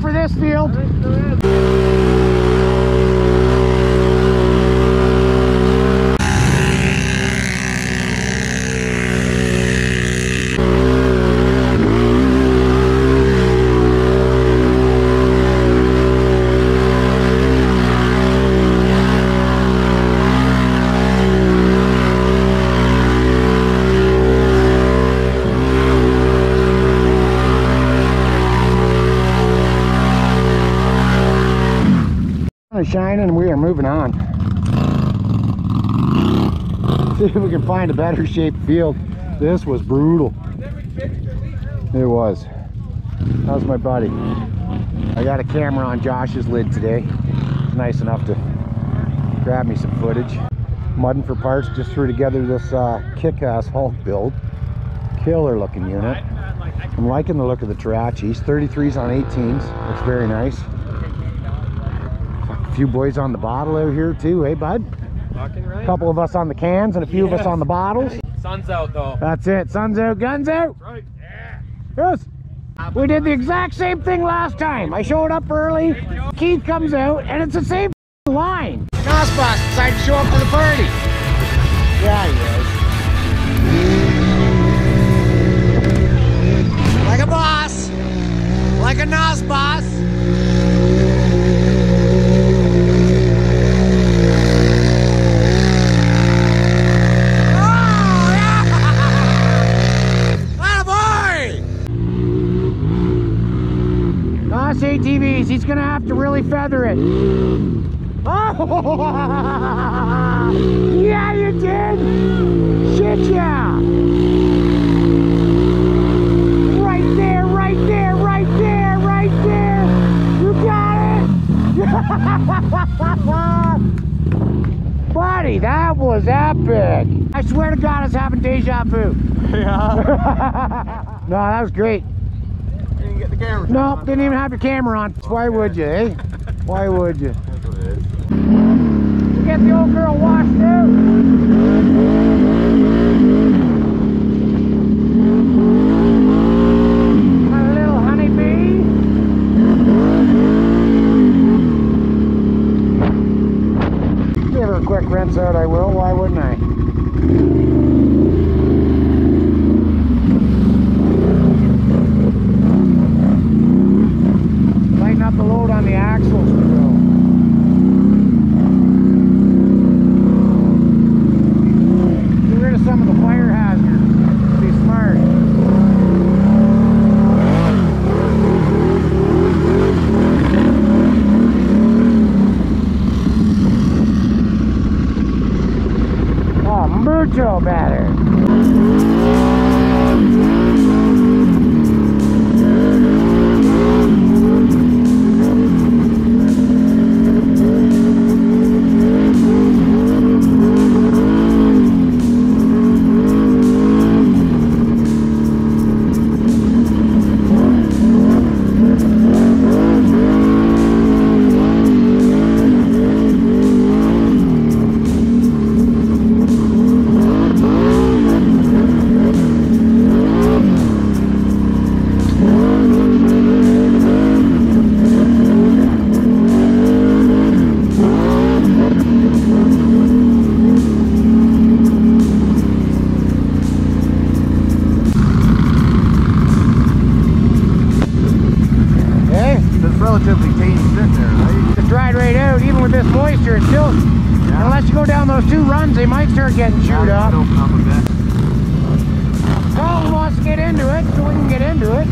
for this field. Sun is shining and we are moving on. See if we can find a better shaped field. This was brutal. It was. How's my buddy? I got a camera on Josh's lid today. Nice enough to grab me some footage. Mudding for parts, just threw together this uh, kick-ass Hulk build. Killer looking unit. I'm liking the look of the Terrachis. 33s on 18s. Looks very nice. A few boys on the bottle out here too, hey bud? Fucking A right. couple of us on the cans and a few of us on the bottles. Sun's out though. That's it. Sun's out, guns out. Right. Yeah. Yes. We did the exact same thing last time. I showed up early. Keith comes out, and it's the same line. Nosbox decided to show up for the party. Yeah, he Buddy, that was epic! I swear to God, I was having deja vu. Yeah. no, that was great. Didn't get the camera. Nope, didn't even have your camera on. Why would you, eh? Why would you? That's what it is. You get the old girl washed out. Got a little honeybee. A quick rinse out, I will. Why wouldn't I? Go down those two runs, they might start getting chewed up. Open up a bit. Colin wants to get into it, so we can get into it.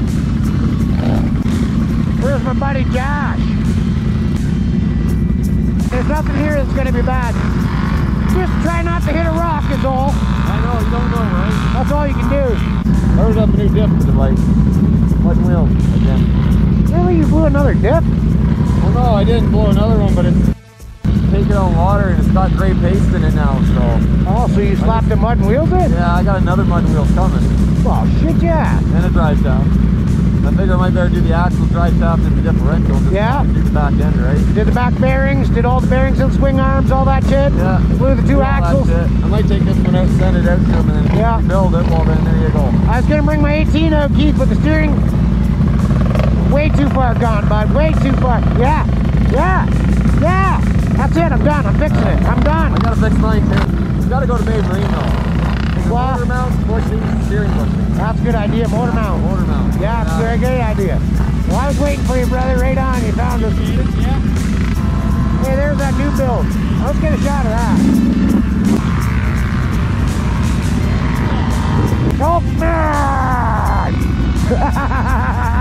Where's my buddy Josh? There's nothing here that's gonna be bad. Just try not to hit a rock is all. I know, you don't know, right? That's all you can do. Loaded up a new dip to the like one wheel again. Really, you blew another dip? Well, no, I didn't blow another one, but it's taking on water and it's got gray paste in it now, so. Oh, so you slapped the mud and wheels it? Yeah, I got another mud wheel coming Oh, shit, yeah. and a drive shaft. I figure I might better do the axle drive shaft and the differential. Yeah. Do the back end, right? Did the back bearings, did all the bearings and swing arms, all that shit? Yeah. Blew the two axles. I might take this one out, send it out to them, and then Yeah. build it. Well, then there you go. I was gonna bring my 18 out, Keith, but the steering Way too far gone, bud. Way too far. Yeah. Yeah. Yeah. That's it. I'm done. I'm fixing it. I'm done. I gotta fix mine too. You gotta go to Bay Marine though. Well- Motor mount, bushing, steering bushing. That's a good idea. Motor mount. Motor mount. Yeah, it's a very good idea. Well, I was waiting for you, brother. Right on. You found us. Hey, there's that new build. Let's get a shot of that. Help You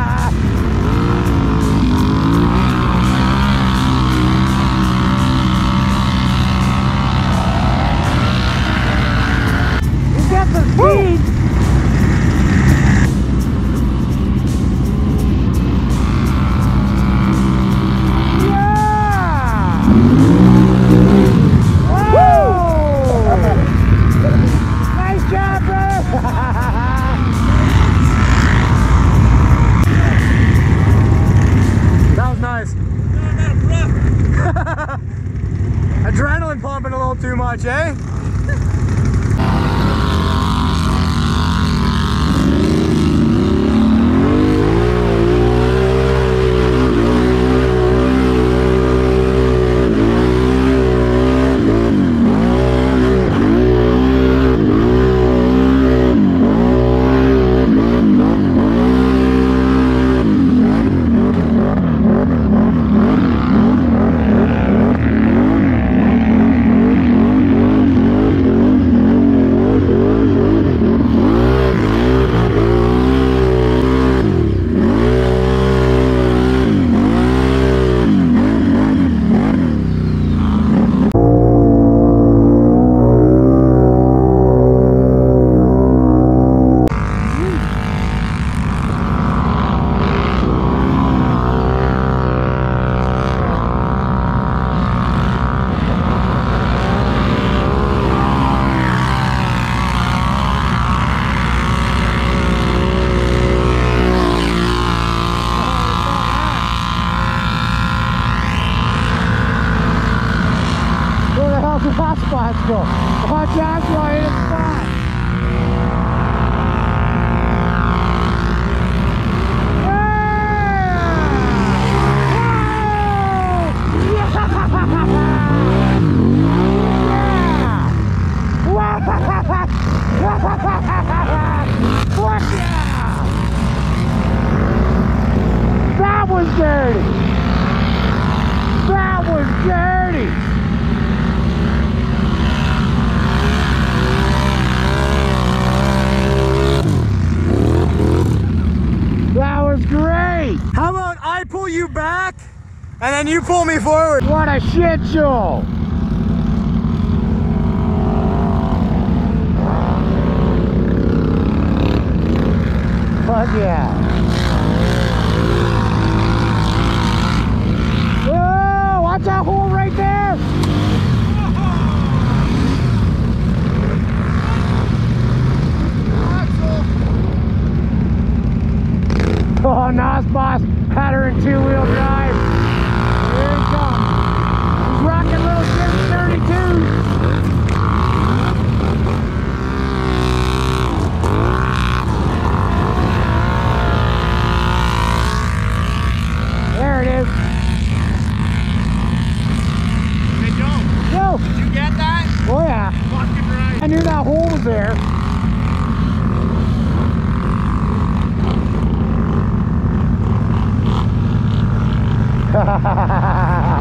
got the speed. And then you pull me forward? What a shit show! Fuck yeah! Whoa! Watch that hole right there! Oh, Nos Boss had her in two-wheel drive. Here he comes. He's rocking little Jim 32. There it is. Hey Joe, Yo! did you get that? Oh yeah. Fucking right. I knew that hole was there. Thank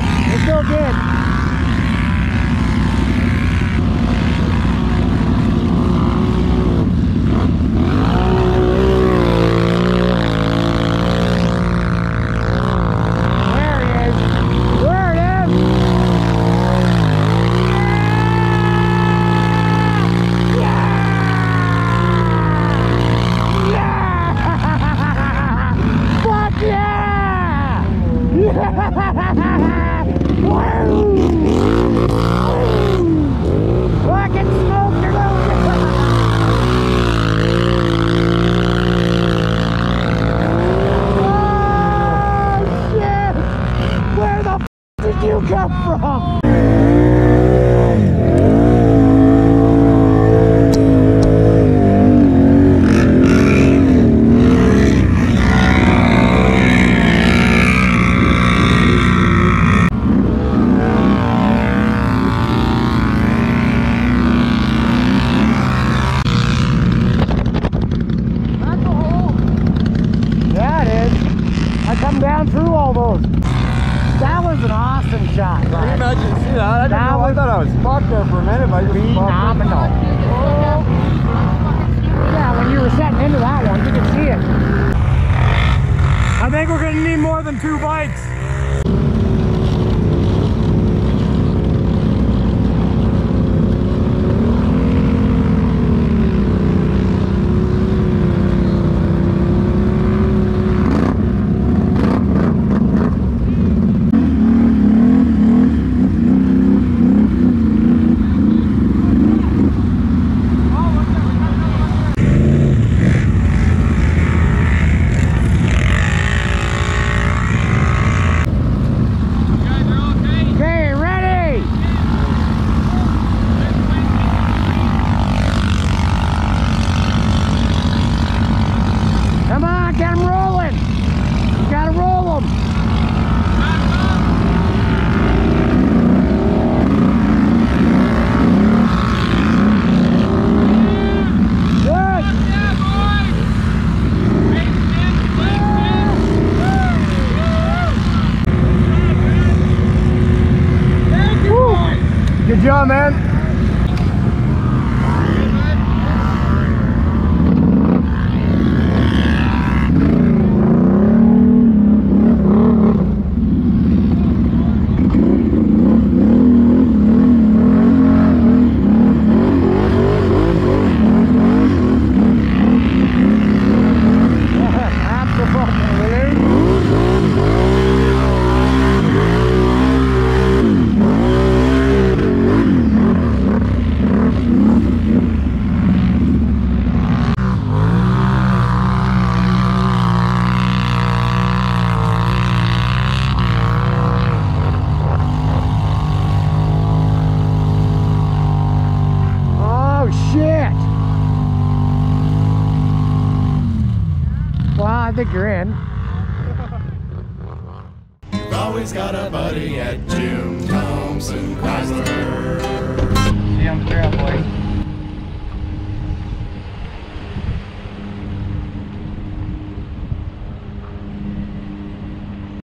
It's still good. shot. Can you imagine see that? I, that know, I thought I was fucked there for a minute. I just phenomenal. Yeah, when you were setting into that one, you could see it. I think we're going to need more than two bites. Job, man.